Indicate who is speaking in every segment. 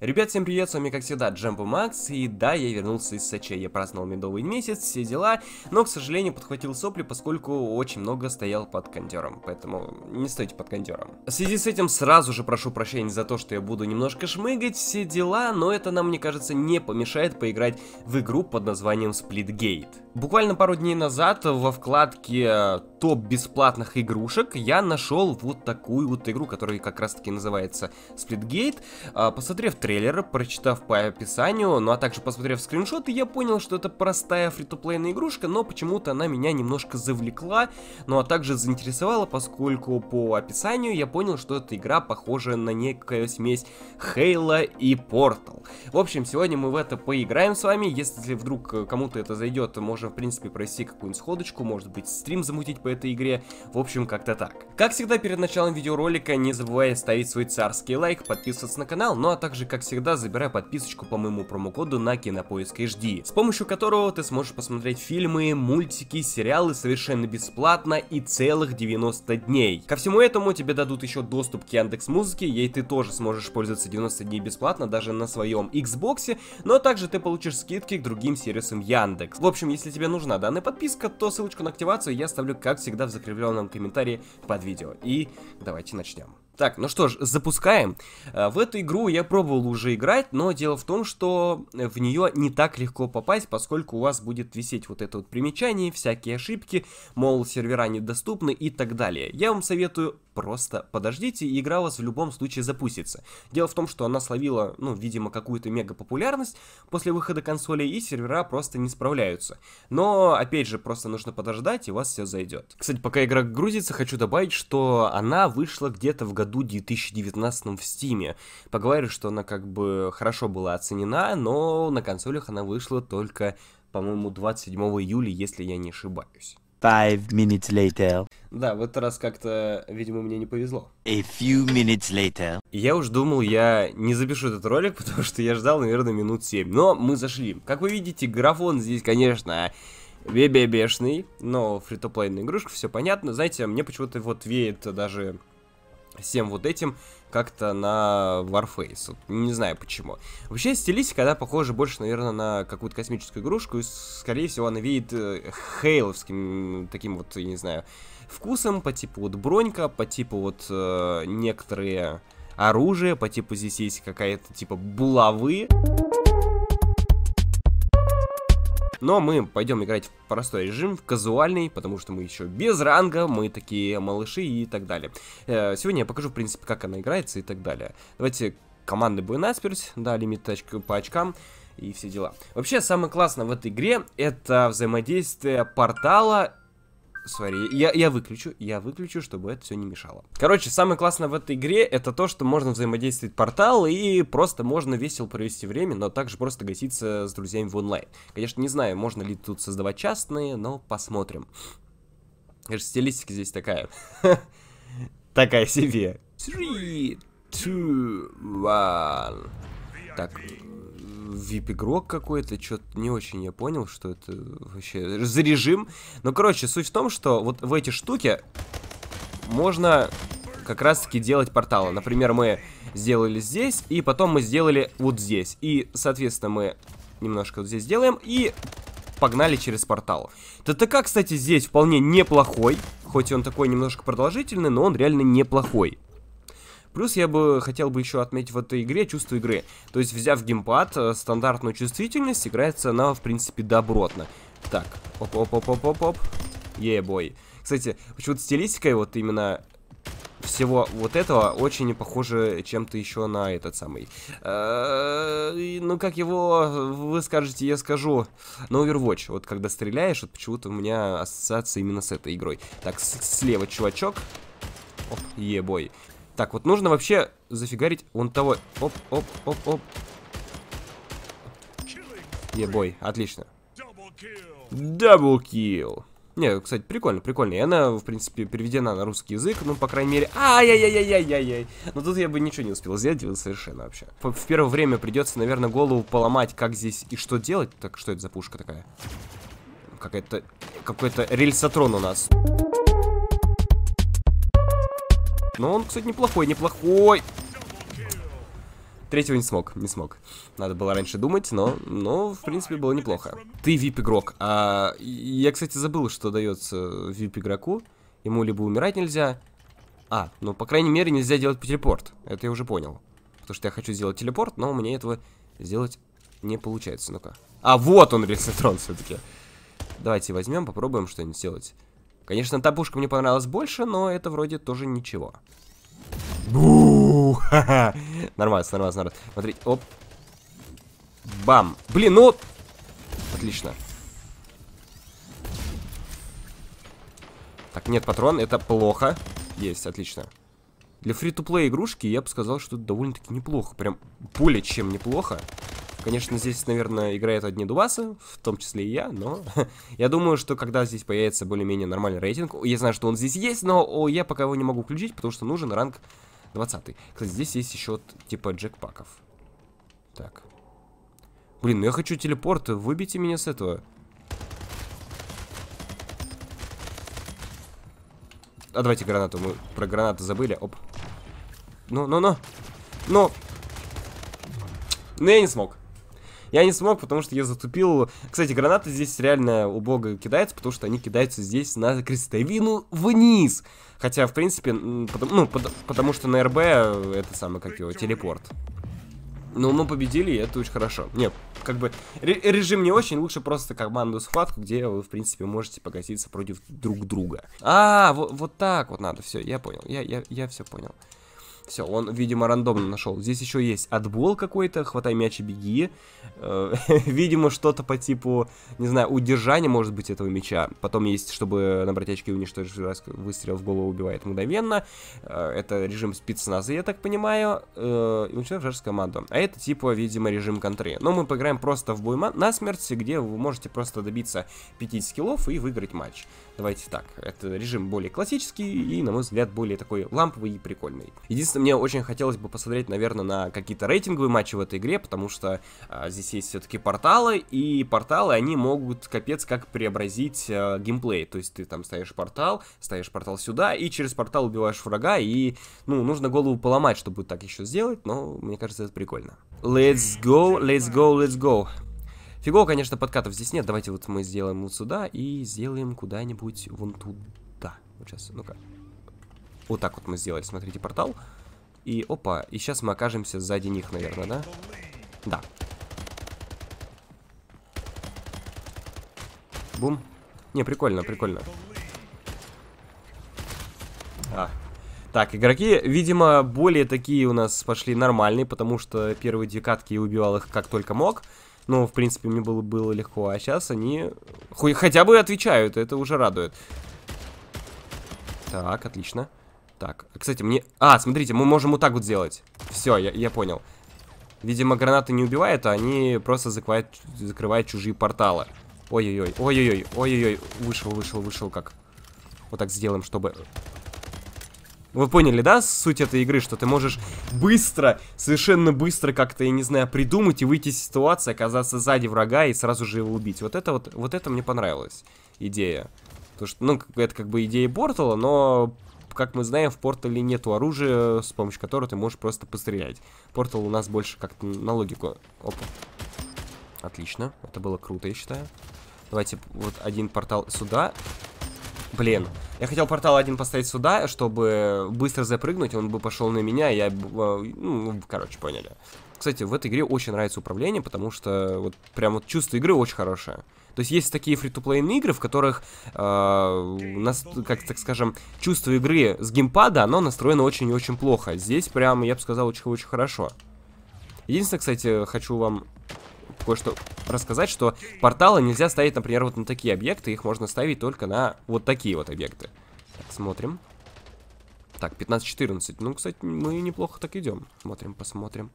Speaker 1: Ребят, всем привет, с вами как всегда Джампо Макс, и да, я вернулся из Сочи, я праздновал медовый месяц, все дела, но, к сожалению, подхватил сопли, поскольку очень много стоял под кондером, поэтому не стойте под кондером. В связи с этим сразу же прошу прощения за то, что я буду немножко шмыгать, все дела, но это нам, мне кажется, не помешает поиграть в игру под названием Splitgate. Буквально пару дней назад во вкладке топ бесплатных игрушек я нашел вот такую вот игру, которая как раз таки называется Splitgate. А, посмотрев трейлер, прочитав по описанию, ну а также посмотрев скриншоты, я понял, что это простая фри-то-плейная игрушка, но почему-то она меня немножко завлекла, ну а также заинтересовала, поскольку по описанию я понял, что эта игра похожа на некую смесь Halo и Portal. В общем, сегодня мы в это поиграем с вами, если вдруг кому-то это зайдет, можно в принципе провести какую-нибудь сходочку, может быть стрим замутить по этой игре, в общем как-то так. Как всегда перед началом видеоролика не забывай ставить свой царский лайк, подписываться на канал, ну а также как всегда, забирай подписочку по моему промокоду на Кинопоиск HD, с помощью которого ты сможешь посмотреть фильмы, мультики, сериалы совершенно бесплатно и целых 90 дней. Ко всему этому тебе дадут еще доступ к Яндекс Музыке, ей ты тоже сможешь пользоваться 90 дней бесплатно даже на своем Xbox, но также ты получишь скидки к другим сервисам Яндекс. В общем, если тебе нужна данная подписка, то ссылочку на активацию я оставлю, как всегда, в закрепленном комментарии под видео. И давайте начнем. Так, ну что ж, запускаем. Э, в эту игру я пробовал уже играть, но дело в том, что в нее не так легко попасть, поскольку у вас будет висеть вот это вот примечание, всякие ошибки, мол, сервера недоступны и так далее. Я вам советую просто подождите, и игра у вас в любом случае запустится. Дело в том, что она словила, ну, видимо, какую-то мега популярность после выхода консоли, и сервера просто не справляются. Но, опять же, просто нужно подождать, и у вас все зайдет. Кстати, пока игра грузится, хочу добавить, что она вышла где-то в году 2019 в Стиме. Поговорю, что она как бы хорошо была оценена, но на консолях она вышла только, по-моему, 27 июля, если я не ошибаюсь.
Speaker 2: Five minutes later.
Speaker 1: Да, в этот раз как-то, видимо, мне не повезло.
Speaker 2: A few minutes later.
Speaker 1: Я уж думал, я не запишу этот ролик, потому что я ждал, наверное, минут 7. Но мы зашли. Как вы видите, графон здесь, конечно, бебешный, но фритоплейная игрушка, все понятно. Знаете, мне почему-то вот веет даже всем вот этим как-то на Warface. Не знаю почему. Вообще стилистика, она похожа больше, наверное, на какую-то космическую игрушку. И, скорее всего, она видит э, хейловским таким вот, я не знаю, вкусом по типу вот бронька, по типу вот э, некоторые оружия, по типу здесь есть какая-то типа булавы. Но мы пойдем играть в простой режим, в казуальный, потому что мы еще без ранга, мы такие малыши и так далее. Э, сегодня я покажу, в принципе, как она играется и так далее. Давайте команды бой насперть, да, лимит по очкам и все дела. Вообще, самое классное в этой игре это взаимодействие портала Смотри, я, я выключу, я выключу, чтобы это все не мешало. Короче, самое классное в этой игре, это то, что можно взаимодействовать портал и просто можно весело провести время, но также просто гаситься с друзьями в онлайн. Конечно, не знаю, можно ли тут создавать частные, но посмотрим. Конечно, стилистика здесь такая. Такая себе. Three, two, one. Так, вип-игрок какой-то, что-то не очень я понял, что это вообще за режим. Но, короче, суть в том, что вот в эти штуки можно как раз-таки делать порталы. Например, мы сделали здесь, и потом мы сделали вот здесь. И, соответственно, мы немножко вот здесь делаем, и погнали через портал. ТТК, кстати, здесь вполне неплохой, хоть он такой немножко продолжительный, но он реально неплохой. Плюс я бы хотел бы еще отметить в этой игре чувство игры. То есть, взяв геймпад, э, стандартную чувствительность, играется она, в принципе, добротно. Так, оп-оп-оп-оп-оп-оп. Е-бой. Кстати, почему-то стилистикой вот именно всего вот этого очень похоже чем-то еще на этот самый. Э, ну, как его вы скажете, я скажу. На Overwatch. Вот когда стреляешь, вот почему-то у меня ассоциация именно с этой игрой. Так, слева чувачок. Оп, ебой. Так, вот нужно вообще зафигарить вон того. Оп, оп, оп, оп. Ебой, отлично. Даблкил. Не, кстати, прикольно, прикольно. И она, в принципе, переведена на русский язык, ну, по крайней мере... Ай-яй-яй-яй-яй-яй. Но тут я бы ничего не успел сделать, совершенно вообще. В первое время придется, наверное, голову поломать, как здесь и что делать. Так, что это за пушка такая? Какая-то... Какой-то рельсотрон у нас. Но он, кстати, неплохой, неплохой. Третьего не смог, не смог. Надо было раньше думать, но, но в принципе, было неплохо. Ты VIP-игрок. А, я, кстати, забыл, что дается VIP-игроку. Ему либо умирать нельзя... А, ну, по крайней мере, нельзя делать телепорт. Это я уже понял. Потому что я хочу сделать телепорт, но у меня этого сделать не получается. Ну-ка. А, вот он, рецетрон все-таки. Давайте возьмем, попробуем что-нибудь сделать. Конечно, та пушка мне понравилась больше, но это вроде тоже ничего. Бу! Нормально, нормально, нормально. Смотри, оп. Бам. Блин, ну... Отлично. Так, нет патрон, это плохо. Есть, отлично. Для фри-то-плей игрушки я бы сказал, что это довольно-таки неплохо. Прям более чем неплохо. Конечно, здесь, наверное, играют одни дубасы, в том числе и я, но я думаю, что когда здесь появится более-менее нормальный рейтинг, я знаю, что он здесь есть, но я пока его не могу включить, потому что нужен ранг 20. Кстати, здесь есть еще типа джекпаков. Так. Блин, ну я хочу телепорт, выбейте меня с этого. А давайте гранату, мы про гранаты забыли, оп. Ну, ну, ну, ну. Ну я не смог. Я не смог, потому что я затупил. Кстати, гранаты здесь реально убого кидаются, потому что они кидаются здесь на крестовину вниз. Хотя, в принципе, потому, ну, потому что на РБ это самое, как его, телепорт. Ну, мы победили, и это очень хорошо. Нет, как бы, режим не очень, лучше просто команду схватку, где вы, в принципе, можете погаситься против друг друга. А, вот, вот так вот надо, все, я понял, я, я, я все понял. Все, он, видимо, рандомно нашел. Здесь еще есть отбол какой-то, хватай мяч и беги. Э, видимо, что-то по типу, не знаю, удержания, может быть, этого мяча. Потом есть, чтобы набрать очки уничтожить раз выстрел в голову убивает мгновенно. Э, это режим спецназа, я так понимаю. Э, и уничтожить вражескую команду. А это типа, видимо, режим контры. Но мы поиграем просто в бой на смерть, где вы можете просто добиться 50 скиллов и выиграть матч. Давайте так, это режим более классический и, на мой взгляд, более такой ламповый и прикольный. Единственное, мне очень хотелось бы посмотреть, наверное, на какие-то рейтинговые матчи в этой игре, потому что а, здесь есть все-таки порталы, и порталы, они могут капец как преобразить а, геймплей. То есть ты там ставишь портал, ставишь портал сюда, и через портал убиваешь врага, и, ну, нужно голову поломать, чтобы так еще сделать, но мне кажется, это прикольно. Let's go, let's go, let's go. Фигово, конечно, подкатов здесь нет. Давайте вот мы сделаем вот сюда и сделаем куда-нибудь вон туда. Вот сейчас, ну-ка. Вот так вот мы сделали, смотрите, портал. И опа, и сейчас мы окажемся сзади них, наверное, да? Да. Бум. Не, прикольно, прикольно. А. Так, игроки, видимо, более такие у нас пошли нормальные, потому что первые две катки я убивал их как только мог. Ну, в принципе, мне было, было легко. А сейчас они хотя бы отвечают, это уже радует. Так, отлично. Так, кстати, мне... А, смотрите, мы можем вот так вот сделать. Все, я, я понял. Видимо, гранаты не убивают, а они просто закрывают, закрывают чужие порталы. Ой-ой-ой, ой-ой-ой, ой-ой-ой, вышел, вышел, вышел, как? Вот так сделаем, чтобы вы поняли, да, суть этой игры, что ты можешь быстро, совершенно быстро как-то, я не знаю, придумать и выйти из ситуации, оказаться сзади врага и сразу же его убить. Вот это вот, вот это мне понравилась идея. Потому что, ну, это как бы идея Портала, но, как мы знаем, в Портале нету оружия, с помощью которого ты можешь просто пострелять. Портал у нас больше как-то на логику. Опа. Отлично, это было круто, я считаю. Давайте вот один портал сюда. Блин, я хотел портал один поставить сюда, чтобы быстро запрыгнуть, он бы пошел на меня, я, э, ну, короче, поняли. Кстати, в этой игре очень нравится управление, потому что вот прям вот чувство игры очень хорошее. То есть есть такие фри то игры, в которых, э, нас, как так скажем, чувство игры с геймпада, оно настроено очень и очень плохо. Здесь прям, я бы сказал, очень-очень хорошо. Единственное, кстати, хочу вам кое-что рассказать, что порталы нельзя ставить, например, вот на такие объекты, их можно ставить только на вот такие вот объекты. Так, смотрим. Так, 15-14. Ну, кстати, мы неплохо так идем. Смотрим, посмотрим.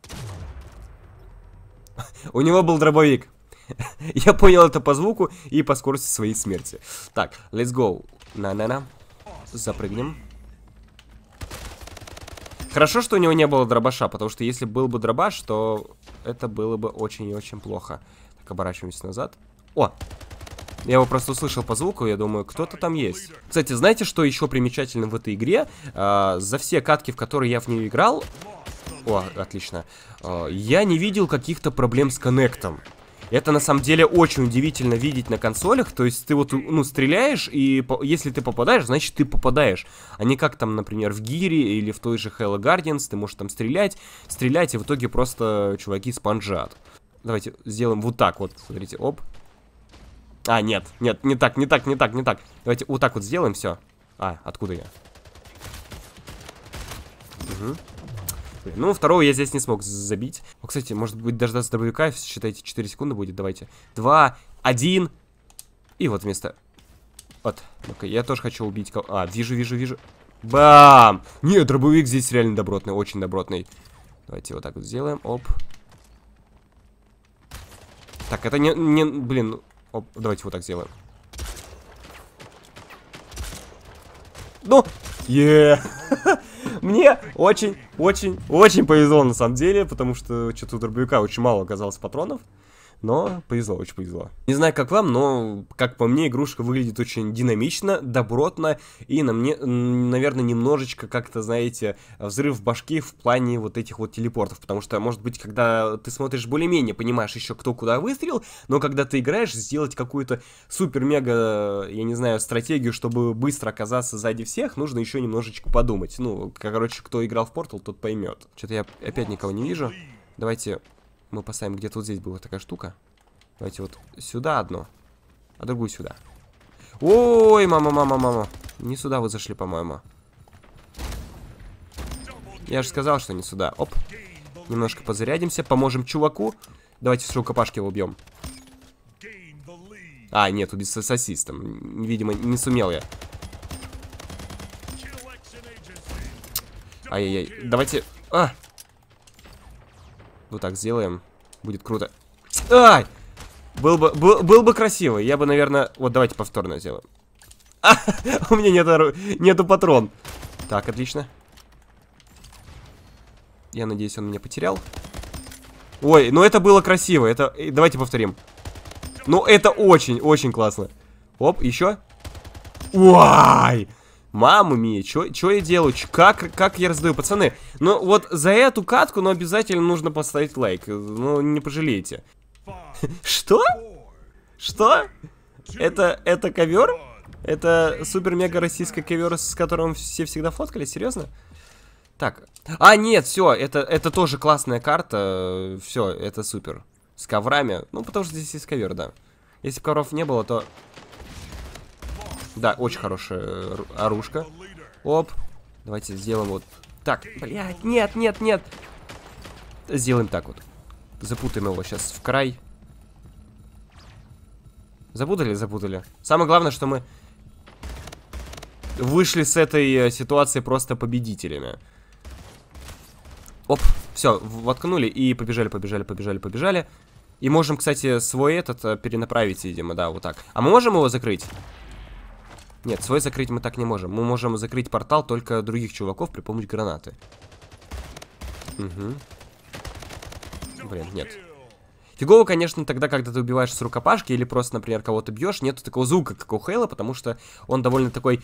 Speaker 1: У него был дробовик. Я понял это по звуку и по скорости своей смерти. Так, let's go. На-на-на. Запрыгнем. Хорошо, что у него не было дробаша, потому что если был бы дробаш, то это было бы очень и очень плохо. Так, оборачиваемся назад. О! Я его просто услышал по звуку, я думаю, кто-то там есть. Кстати, знаете, что еще примечательно в этой игре? А, за все катки, в которые я в нее играл, О, отлично. Э, я не видел каких-то проблем с коннектом. Это на самом деле очень удивительно видеть на консолях. То есть ты вот, ну, стреляешь, и по если ты попадаешь, значит ты попадаешь. А не как там, например, в Гире или в той же Hello Guardians, ты можешь там стрелять, стрелять, и в итоге просто чуваки спанжат. Давайте сделаем вот так вот, смотрите, оп. А, нет, нет, не так, не так, не так, не так. Давайте вот так вот сделаем, все. А, откуда я? Угу. Ну, второго я здесь не смог забить. О, кстати, может быть, дождаться дробовика, считайте, 4 секунды будет, давайте. Два, один. И вот вместо... Вот, ну-ка, я тоже хочу убить кого... А, вижу, вижу, вижу. Бам! Нет, дробовик здесь реально добротный, очень добротный. Давайте вот так вот сделаем, оп. Так, это не... не блин, оп, давайте вот так сделаем. Ну, е yeah. Мне очень, очень, очень повезло на самом деле, потому что что-то у дробовика очень мало оказалось патронов. Но повезло, очень повезло. Не знаю, как вам, но, как по мне, игрушка выглядит очень динамично, добротно и на мне, наверное, немножечко как-то, знаете, взрыв башки в плане вот этих вот телепортов. Потому что, может быть, когда ты смотришь более-менее, понимаешь еще кто куда выстрелил, но когда ты играешь, сделать какую-то супер-мега, я не знаю, стратегию, чтобы быстро оказаться сзади всех, нужно еще немножечко подумать. Ну, короче, кто играл в Portal, тот поймет. Что-то я опять никого не вижу. Давайте мы поставим где-то вот здесь была такая штука. Давайте вот сюда одну, а другую сюда. Ой, мама, мама, мама. Не сюда вы зашли, по-моему. Я же сказал, что не сюда. Оп. Немножко позарядимся, поможем чуваку. Давайте с рукопашки его убьем. А, нет, убить с ассистом. Видимо, не сумел я. Ай-яй-яй. Давайте... А! Вот так сделаем. Будет круто. Ай! Был бы, был, был бы красиво. Я бы, наверное... Вот давайте повторно сделаем. А, у меня нету, нету патрон. Так, отлично. Я надеюсь, он меня потерял. Ой, ну это было красиво. Это... Давайте повторим. Ну, это очень-очень классно. Оп, еще. Уай! Мама мия, что я делаю? Чё, как, как я раздаю? Пацаны, ну вот за эту катку, ну обязательно нужно поставить лайк. Ну, не пожалейте. Что? Что? Это, это ковер? Это супер-мега российский ковер, с которым все всегда фоткали? Серьезно? Так. А, нет, все, это, это тоже классная карта. Все, это супер. С коврами. Ну, потому что здесь есть ковер, да. Если бы ковров не было, то да, очень хорошая оружка. Оп. Давайте сделаем вот так. Блядь, нет, нет, нет. Сделаем так вот. Запутаем его сейчас в край. Запутали, запутали. Самое главное, что мы вышли с этой э, ситуации просто победителями. Оп, все, воткнули и побежали, побежали, побежали, побежали. И можем, кстати, свой этот э, перенаправить, видимо, да, вот так. А мы можем его закрыть? Нет, свой закрыть мы так не можем. Мы можем закрыть портал только других чуваков при помощи гранаты. Угу. Блин, нет. Фигово, конечно, тогда, когда ты убиваешь с рукопашки или просто, например, кого-то бьешь, нету такого звука, как у Хейла, потому что он довольно такой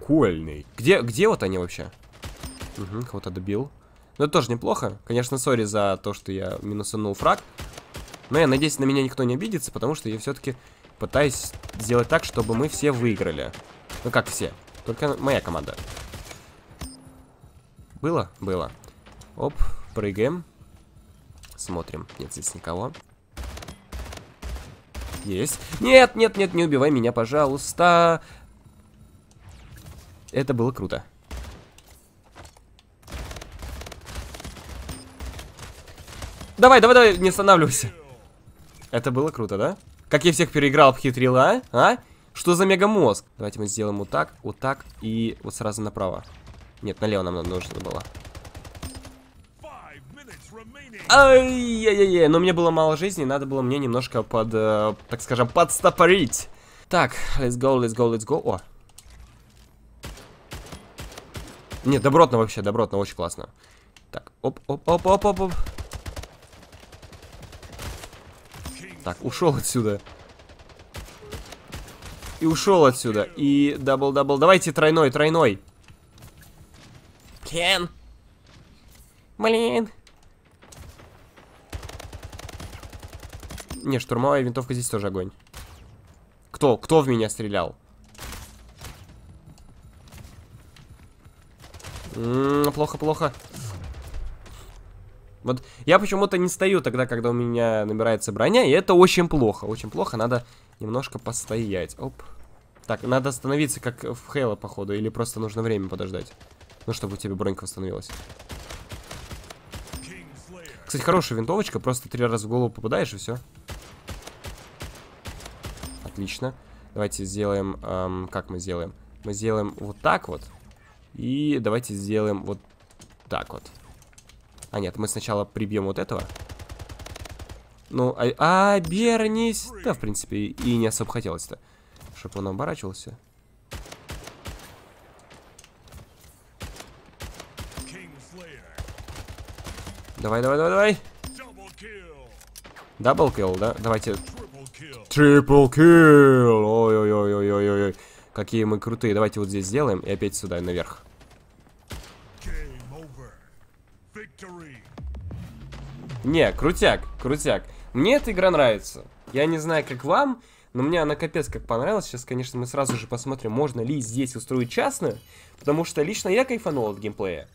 Speaker 1: прикольный. Где, где вот они вообще? Угу, кого-то добил. Но это тоже неплохо. Конечно, сори за то, что я минусанул фраг. Но я надеюсь, на меня никто не обидится, потому что я все-таки пытаюсь сделать так, чтобы мы все выиграли. Ну как все, только моя команда. Было? Было. Оп, прыгаем. Смотрим. Нет здесь никого. Есть. Нет, нет, нет, не убивай меня, пожалуйста. Это было круто. Давай, давай, давай, не останавливайся. Это было круто, да? Как я всех переиграл, обхитрил, а? А? Что за мегамозг? Давайте мы сделаем вот так, вот так и вот сразу направо. Нет, налево нам нужно было. Ай-яй-яй, но мне было мало жизни, надо было мне немножко под, э, так скажем, подстопорить. Так, let's go, let's go, let's go. О. Нет, добротно вообще, добротно, очень классно. Так, оп-оп-оп-оп-оп. Так, ушел отсюда. И ушел отсюда. И double-double. Давайте тройной, тройной. Кен. Блин. Не, штурмовая винтовка здесь тоже огонь. Кто? Кто в меня стрелял? плохо, плохо. Вот я почему-то не стою тогда, когда у меня набирается броня, и это очень плохо. Очень плохо, надо немножко постоять. Оп. Так, надо остановиться, как в Хейла, походу, или просто нужно время подождать. Ну, чтобы у тебя бронька восстановилась. Кстати, хорошая винтовочка, просто три раза в голову попадаешь, и все. Отлично. Давайте сделаем... Эм, как мы сделаем? Мы сделаем вот так вот. И давайте сделаем вот так вот. А, нет, мы сначала прибьем вот этого. Ну, а, обернись. Да, в принципе, и не особо хотелось-то. Чтобы он оборачивался. Давай, давай, давай, давай. Даблкил, да? Давайте. Трипл килл. Ой-ой-ой-ой-ой-ой. Какие мы крутые. Давайте вот здесь сделаем и опять сюда, наверх. Не, крутяк, крутяк. Мне эта игра нравится. Я не знаю, как вам, но мне она капец как понравилась. Сейчас, конечно, мы сразу же посмотрим, можно ли здесь устроить частную. Потому что лично я кайфанул от геймплея.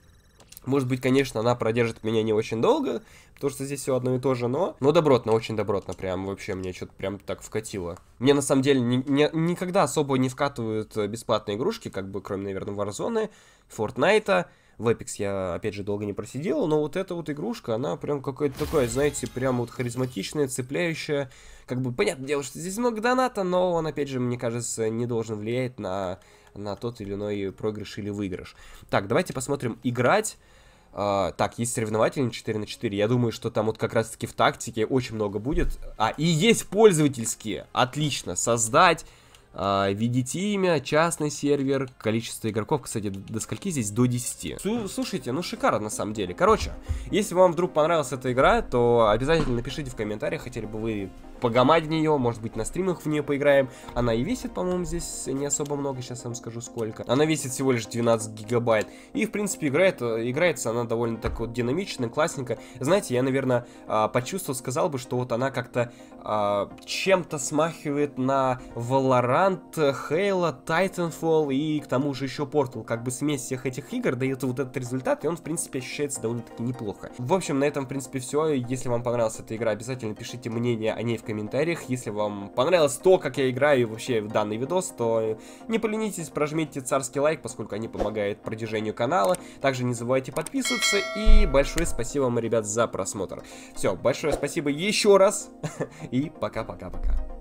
Speaker 1: Может быть, конечно, она продержит меня не очень долго, потому что здесь все одно и то же, но... Но добротно, очень добротно, прям вообще мне что-то прям так вкатило. Мне на самом деле ни, ни, никогда особо не вкатывают бесплатные игрушки, как бы, кроме, наверное, Warzone, Fortnite. В Apex я, опять же, долго не просидел, но вот эта вот игрушка, она прям какая-то такая, знаете, прям вот харизматичная, цепляющая. Как бы, понятное дело, что здесь много доната, но он, опять же, мне кажется, не должен влиять на, на тот или иной проигрыш или выигрыш. Так, давайте посмотрим играть. Uh, так, есть соревновательный 4 на 4. Я думаю, что там вот как раз-таки в тактике очень много будет. А, и есть пользовательские. Отлично. Создать введите имя, частный сервер, количество игроков, кстати, до скольки здесь? До 10. Слушайте, ну шикарно на самом деле. Короче, если вам вдруг понравилась эта игра, то обязательно напишите в комментариях, хотели бы вы погамать в нее, может быть на стримах в нее поиграем. Она и весит, по-моему, здесь не особо много, сейчас я вам скажу сколько. Она весит всего лишь 12 гигабайт. И, в принципе, играет, играется она довольно так вот динамично, классненько. Знаете, я, наверное, а, почувствовал, сказал бы, что вот она как-то а, чем-то смахивает на Valorant, Halo, Titanfall и к тому же еще Portal. Как бы смесь всех этих игр дает вот этот результат, и он, в принципе, ощущается довольно-таки неплохо. В общем, на этом, в принципе, все. Если вам понравилась эта игра, обязательно пишите мнение о ней в комментариях. Если вам понравилось то, как я играю вообще в данный видос, то не поленитесь, прожмите царский лайк, поскольку они помогают продвижению канала. Также не забывайте подписываться и большое спасибо вам, ребят, за просмотр. Все, большое спасибо еще раз и пока-пока-пока.